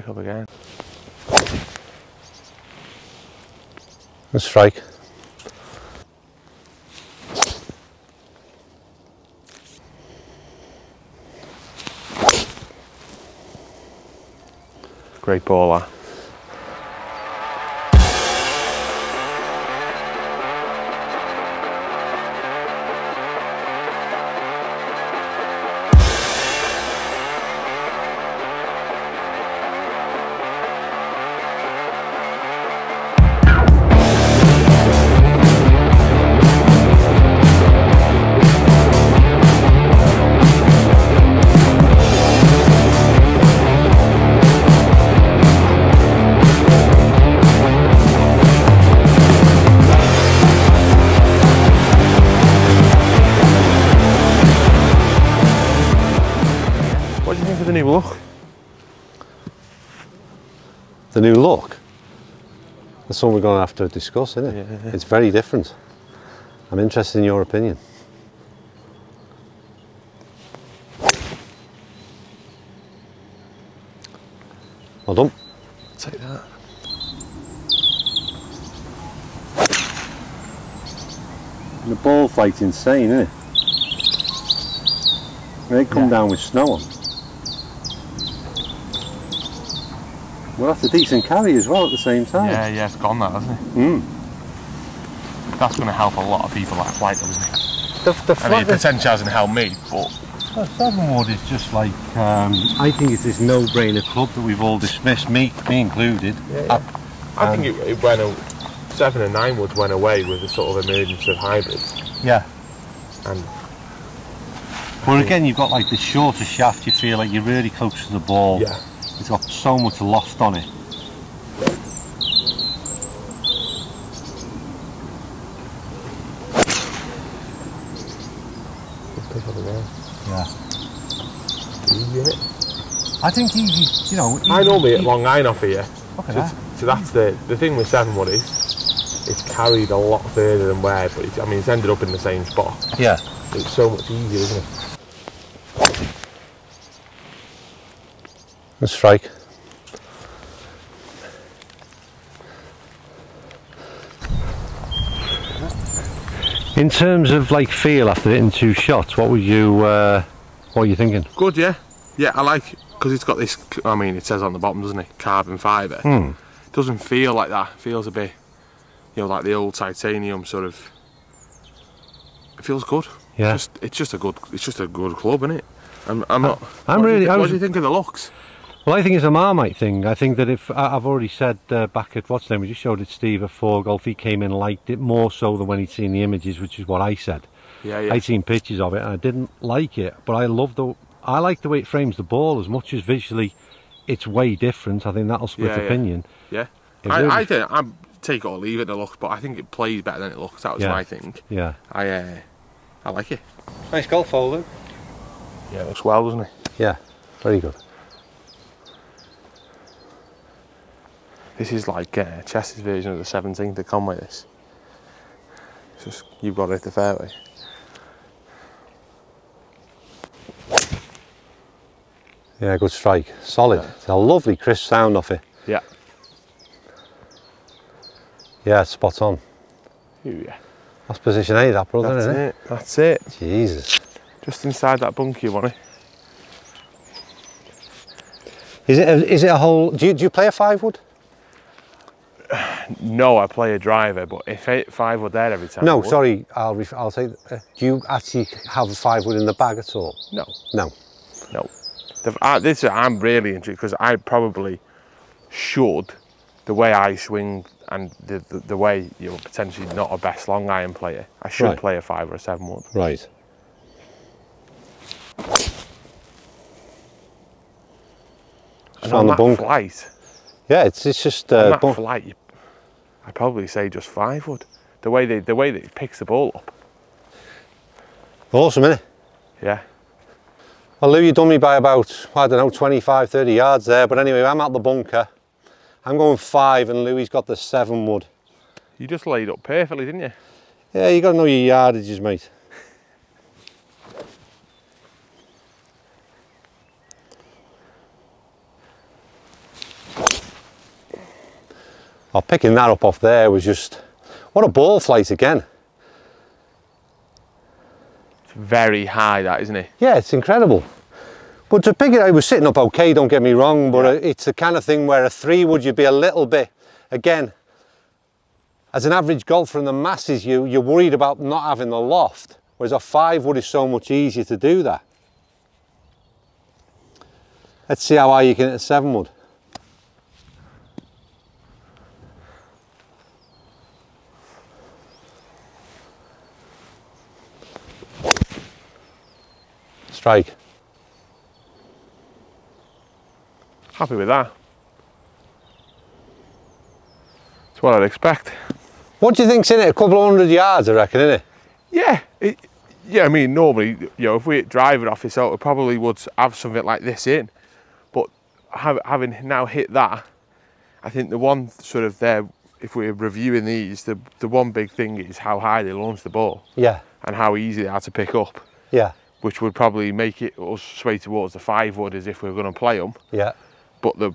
Pick up again. And strike. Great ball, look? The new look. That's something we're going to have to discuss, isn't it? Yeah. It's very different. I'm interested in your opinion. Well done. Take that. The ball flight's insane, isn't it? They come Yeah. down with snow on. Well, that's a decent carry as well at the same time. Yeah, yeah, it's gone that, hasn't it? Mm. That's going to help a lot of people that flight, though, isn't it? The, the I mean, flat, potentially hasn't helped me, but Well, Sevenwood is just like um, I think it's this no-brainer club that we've all dismissed, me, me included. Yeah, I think it, it went. A, seven and nine woods went away with the sort of emergence of hybrids, Yeah. and well, again, you've got like the shorter shaft. You feel like you're really close to the ball. yeah, It's got so much loft on it. pick up again. Yeah. Easy, innit? I think he, he you know. I normally hit he- long iron off here, so, that. so that's the the thing with seven wood is it's carried a lot further than where, but it's, I mean it's ended up in the same spot. Yeah. It's so much easier, isn't it? A strike. In terms of like feel after hitting two shots, what would you, uh, what are you thinking? Good, yeah, yeah. I like because it's got this. I mean, it says on the bottom, doesn't it? Carbon fibre. Hmm. It doesn't feel like that. It feels a bit, you know, like the old titanium sort of. It feels good. Yeah. It's just, it's just a good. It's just a good club, isn't it? I'm, I'm not. I'm what do you really- what was- do you think of the looks? Well, I think it's a Marmite thing. I think that if I- I've already said uh, back at what's the name, we just showed it Steve at four golf. He came in and liked it more so than when he'd seen the images, which is what I said. Yeah, yeah. I'd seen pictures of it and I didn't like it, but I love the. I like the way it frames the ball as much as visually, it's way different. I think that'll split Yeah, yeah. opinion. yeah. I, really- I think I'm take it or leave it. The looks, but I think it plays better than it looks. That was Yeah. my thing. Yeah. I, uh, I like it. Nice golf hole, Luke. Yeah, it looks well, doesn't it? Yeah, very good. This is like uh, Chess's version of the 17th to come with this. It's just you've got to hit the fairway. Yeah, good strike. Solid. It's a lovely crisp sound off it. Yeah. Yeah, spot on. Ooh, yeah. That's position A, that brother, That's isn't it? it. That's it. Jesus. Just inside that bunker, you want it. Is it? A, is it a whole? Do you, do you play a five wood? No, I play a driver, but if eight, five were there every time. No, sorry. I'll I'll say. Uh, do you actually have a five wood in the bag at all? No, No. no. The, I, this I'm really interested because I probably should, the way I swing and the, the, the way you're potentially not a best long iron player, I should Right. play a five or a seven wood. Right. And on the bunker. flight, Yeah, it's it's just on uh, that bun- flight, you, I'd probably say just five would. The way they, the way that it picks the ball up. awesome, innit? Yeah. Well, Lou, you done me by about, I don't know, 25, 30 yards there. But anyway, I'm at the bunker. I'm going five and Louis got the seven wood. You just laid up perfectly, didn't you? Yeah, you got to know your yardages, mate. Oh, picking that up off there was just, what a ball flight again. It's very high, that isn't it? Yeah, it's incredible. But to pick it, I was sitting up okay, don't get me wrong, but Yeah. Uh, it's the kind of thing where a three would you be a little bit, again, as an average golfer in the masses, you, you're worried about not having the loft, whereas a five wood is so much easier to do that. Let's see how high you can hit a seven wood. Strike. Happy with that. It's what I'd expect. What do you think's in it? A couple of hundred yards, I reckon, isn't it? Yeah, it, yeah. I mean, normally, you know, if we drive it off this out, it probably would have something like this in. But having now hit that, I think the one sort of there, if we're reviewing these, the the one big thing is how high they launch the ball Yeah, and how easy they are to pick up, yeah, which would probably make it us sway towards the five wood as if we were going to play them. yeah, But the,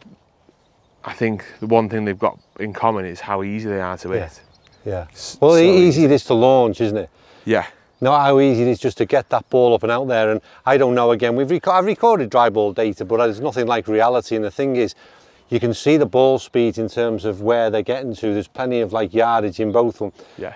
I think the one thing they've got in common is how easy they are to Yeah. hit. yeah. Well, so easy it is to launch, isn't it? Yeah, Not how easy it is just to get that ball up and out there. And I don't know. Again, we've reco- I've recorded dry ball data, but there's nothing like reality. And the thing is, you can see the ball speed in terms of where they're getting to. There's plenty of like yardage in both of them. yeah.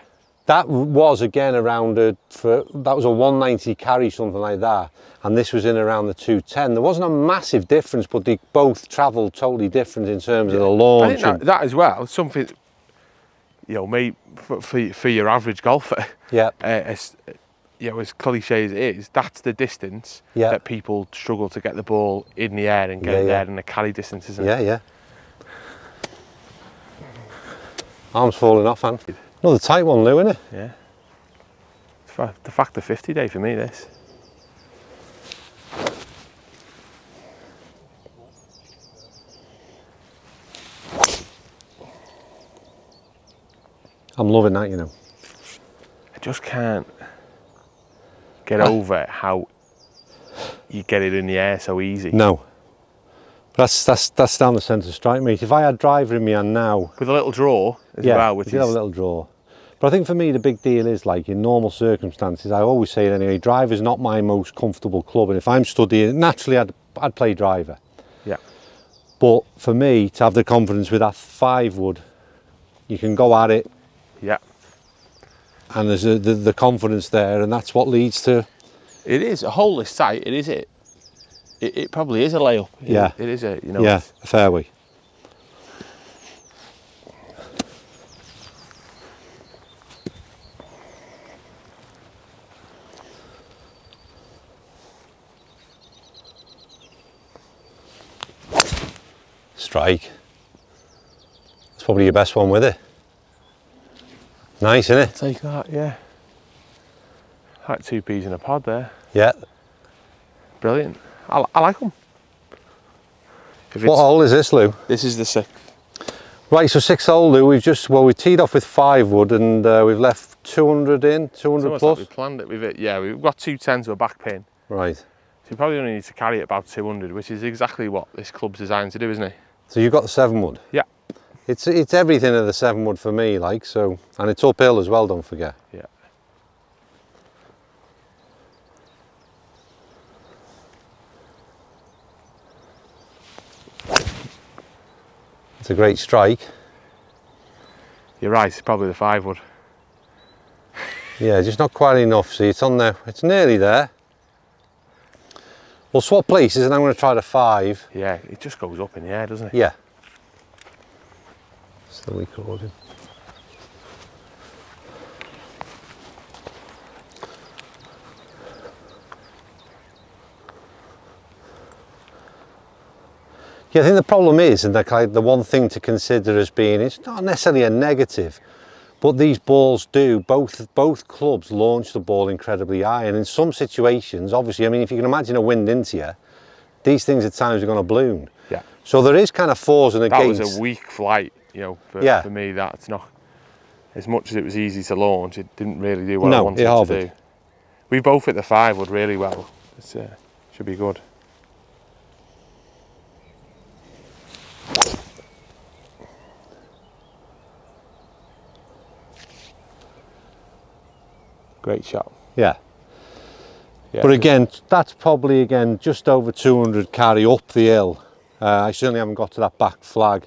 That was again around a for that was a 190 carry something like that, and this was in around the 210. There wasn't a massive difference, but they both travelled totally different in terms of the launch. that, that as well, something, you know, me, for, for, for your average golfer, yeah, uh, as, you know, as cliche as it is, that's the distance Yeah. that people struggle to get the ball in the air and get Yeah, yeah. there in the carry distance, isn't yeah, it? yeah. Arms falling off, man. Another tight one, Lou, isn't it? Yeah. The factor 50 day for me, this. I'm loving that, you know. I just can't get over how you get it in the air so easy. No. That's that's that's down the centre strike, mate. If I had driver in my hand now, With a little draw as yeah, well, we which could have a little draw. But I think for me the big deal is like in normal circumstances, I always say it anyway, driver's not my most comfortable club. And if I'm studying, naturally I'd, I'd play driver. yeah, But for me to have the confidence with that five wood, you can go at it yeah. and there's a, the, the confidence there and that's what leads to, It is a hole this tight. It is it. It, it probably is a layup. It- Yeah. it is a you know. yeah, a fairway. Strike. That's probably your best one with it. Nice, isn't it? Take that, yeah. Like two peas in a pod there. Yeah. Brilliant. I, I like them. If What hole is this, Lou? this is the sixth. Right, so six hole, Lou. We've just, well, we teed off with five wood and uh, we've left 200 in, 200 plus. like we planned it with it. Yeah, we've got two tens to a back pin. Right. So you probably only need to carry it about 200, which is exactly what this club's designed to do, isn't it? So you've got the seven wood? Yeah. It's it's everything of the seven wood for me, like so, and it's uphill as well. Don't forget. Yeah. It's a great strike. You're right, it's probably the five wood. Yeah, just not quite enough. See, it's on there. It's nearly there. We'll swap places, and I'm going to try the five. Yeah, it just goes up in the air, doesn't it? Yeah. Still recording. Yeah, I think the problem is, and the, kind- the one thing to consider as being, it's not necessarily a negative, but these balls do, both, both clubs launch the ball incredibly high. And in some situations, obviously, I mean, if you can imagine a wind into you, these things at times are going to balloon. Yeah. So there is kind of fours and That was a weak flight, you know, for, Yeah. for me. That's not, as much as it was easy to launch, it didn't really do what I wanted it to do. We both hit the five wood really well. It uh, should be good. great shot. Yeah. yeah but again, that's probably again just over 200 carry up the hill. Uh, I certainly haven't got to that back flag.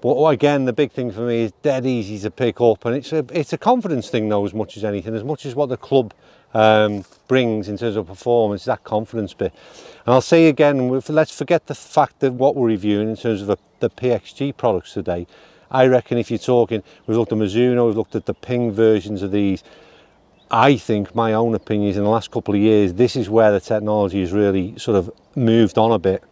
But oh, again, the big thing for me is dead easy to pick up, and it's a it's a confidence thing though, as much as anything, as much as what the club um, brings in terms of performance, that confidence bit. And I'll say again, let's forget the fact that what we're reviewing in terms of the, the PXG products today. I reckon if you're talking, we've looked at Mizuno, we've looked at the Ping versions of these. I think my own opinion is in the last couple of years, this is where the technology has really sort of moved on a bit.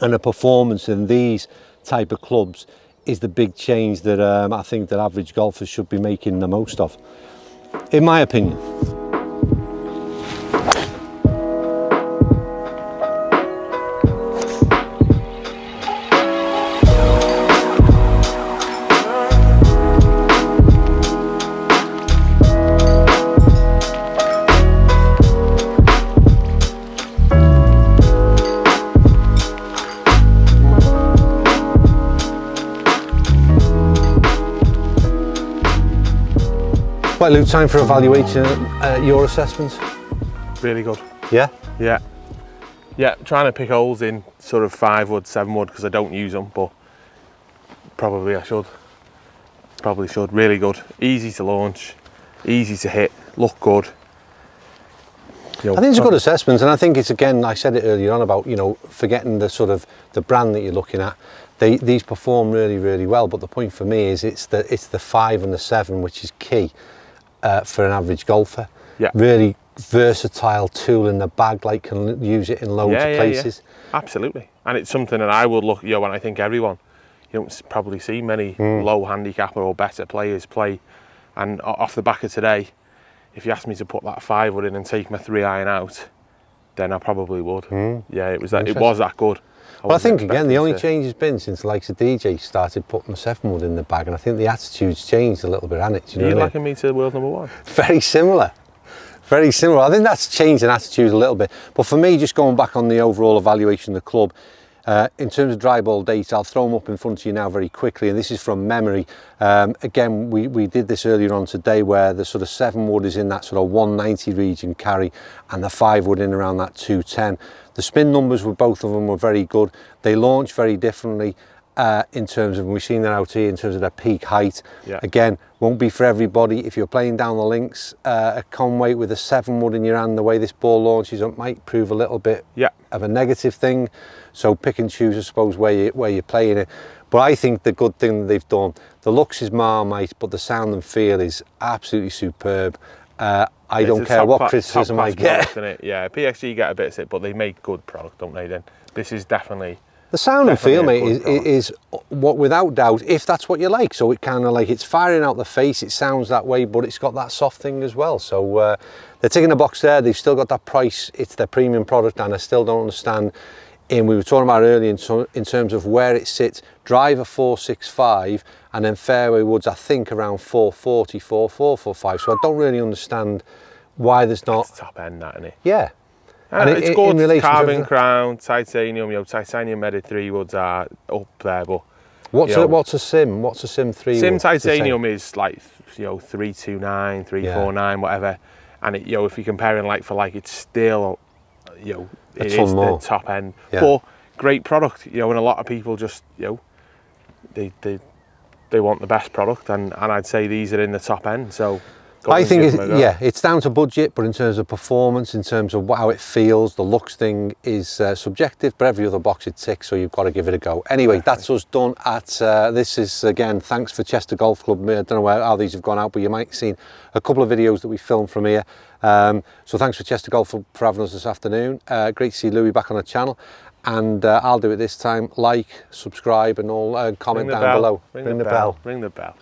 And the performance in these type of clubs is the big change that um, I think that average golfers should be making the most of, in my opinion. Right, Luke, time for evaluating uh, your assessments. Really good. Yeah? Yeah. Yeah, trying to pick holes in sort of five wood, seven wood because I don't use them, but probably I should. Probably should. Really good. Easy to launch, easy to hit, look good. You know, I think it's a good assessment, and I think it's again. I said it earlier on about you know forgetting the sort of the brand that you're looking at. They, these perform really, really well, but the point for me is it's the it's the five and the seven which is key uh, for an average golfer. Yeah. Really versatile tool in the bag, like can use it in loads Yeah, of yeah, yeah. places. Absolutely. And it's something that I would look, you know, when I think everyone, you don't probably see many Hmm. low handicapper or better players play. And off the back of today, if you asked me to put that five wood in and take my three iron out, then I probably would. Yeah, it was that. It. Was that good. Well, I think again the only to- change has been since the likes of DJ started putting the seven wood in the bag, and I think the attitude's changed a little bit, hasn't it? Do Are you you know I mean? liking me to world number one? very similar very similar i think that's changed an attitude a little bit but for me just going back on the overall evaluation of the club uh, in terms of dry ball data i'll throw them up in front of you now very quickly and this is from memory. Um, again we, we did this earlier on today where the sort of seven wood is in that sort of 190 region carry and the five wood in around that 210 the spin numbers with both of them were very good. They launch very differently uh, in terms of we've seen that out here in terms of their peak height. Yeah. again won't be for everybody. If you're playing down the links uh, a Conway with a seven wood in your hand the way this ball launches it might prove a little bit Yeah. of a negative thing so pick and choose I suppose where you where you're playing it but I think the good thing that they've done the looks is marmite but the sound and feel is absolutely superb uh, I It's don't care what criticism I get product? Yeah, PXG get a bit of it, but they make good product, don't they? Then this is definitely The sound and feel, mate, is, is what without doubt, if that's what you like. So it kind of like it's firing out the face. It sounds that way, but it's got that soft thing as well. So uh, they're ticking the box there. They've still got that price. It's their premium product, and I still don't understand. In we were talking about earlier in, in terms of where it sits. Driver 465, and then fairway woods. I think around 440, 445. So I don't really understand why there's not. it's top end, that isn't it? Yeah. Uh, and And it's i- good. in relation to Carbon crown, titanium. You know, titanium medded three woods are up there, but What's a, know, what's a sim? What's a sim three? Sim wood? Titanium is like you know three two nine, three Yeah. whatever. And it, you know if you're comparing like for like, it's still you know ton is more. the top end. Yeah. But great product, you know, and a lot of people just you know they they they want the best product, and and I'd say these are in the top end. So I think it's, go. yeah, it's down to budget, but in terms of performance, in terms of how it feels, the looks thing is uh, subjective, but every other box it ticks, so you've got to give it a go. Anyway, that's us done at, uh, this is again, thanks for Chester Golf Club. I don't know where, how these have gone out, but you might have seen a couple of videos that we filmed from here. Um, so thanks for Chester Golf Club for having us this afternoon. Uh, great to see Louis back on the channel. And uh, I'll do it this time. Like, subscribe, and all. Uh, comment Ring the down bell. below. Ring, the, bell. Ring the bell.